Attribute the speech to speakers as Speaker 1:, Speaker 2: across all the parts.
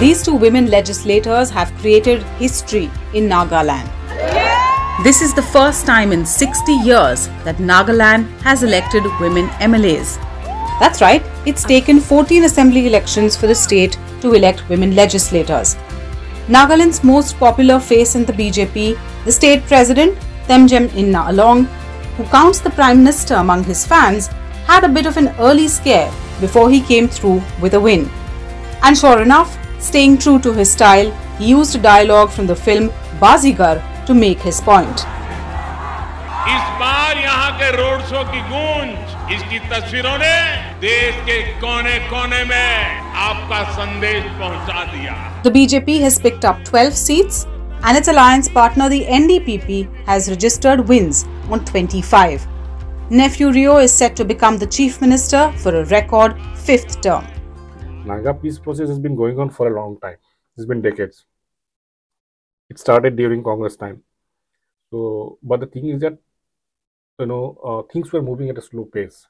Speaker 1: These two women legislators have created history in Nagaland. This is the first time in 60 years that Nagaland has elected women MLAs. That's right, it's taken 14 assembly elections for the state to elect women legislators. Nagaland's most popular face in the BJP, the state president, Temjen Imna Along, who counts the prime minister among his fans, had a bit of an early scare before he came through with a win. And sure enough, Staying true to his style, he used dialogue from the film Baazigar to make his point. The BJP has picked up 12 seats and its alliance partner the NDPP has registered wins on 25. Neiphiu Rio is set to become the chief minister for a record fifth term.
Speaker 2: Naga peace process has been going on for a long time. It's been decades. It started during Congress time. So, but the thing is that you know uh, things were moving at a slow pace.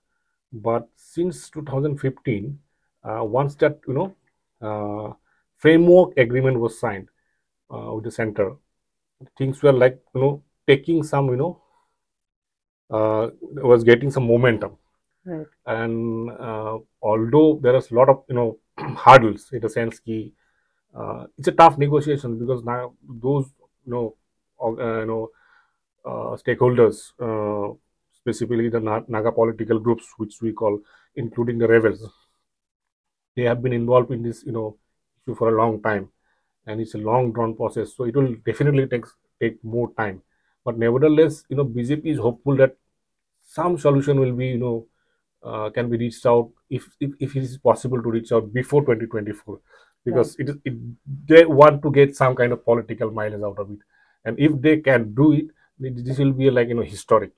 Speaker 2: But since 2015, uh, once that you know uh, framework agreement was signed uh, with the center, things were like you know taking some you know uh, was getting some momentum
Speaker 1: Right.
Speaker 2: and uh, although there is a lot of you know hurdles in the sense ki, uh, it's a tough negotiation because now those you know uh, you know uh, stakeholders uh, specifically the naga political groups which we call including the rebels they have been involved in this you know issue for a long time. And it's a long drawn process. So it will definitely take take more time. But nevertheless you know bjp is hopeful that some solution will be you know uh, can be reached out if, if if it is possible to reach out before 2024 because it is it, they want to get some kind of political mileage out of it. And if they can do it this will be like you know historic